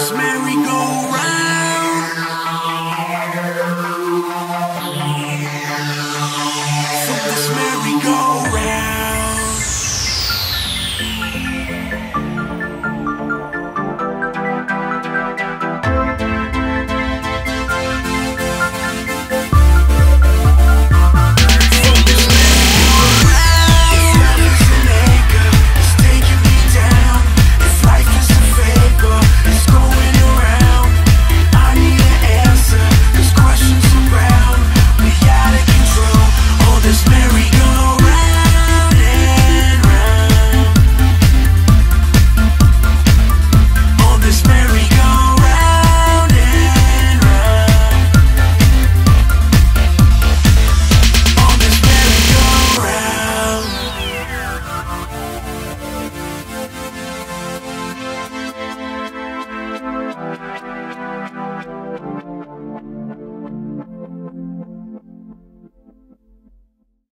this merry-go-round. From this merry-go-round.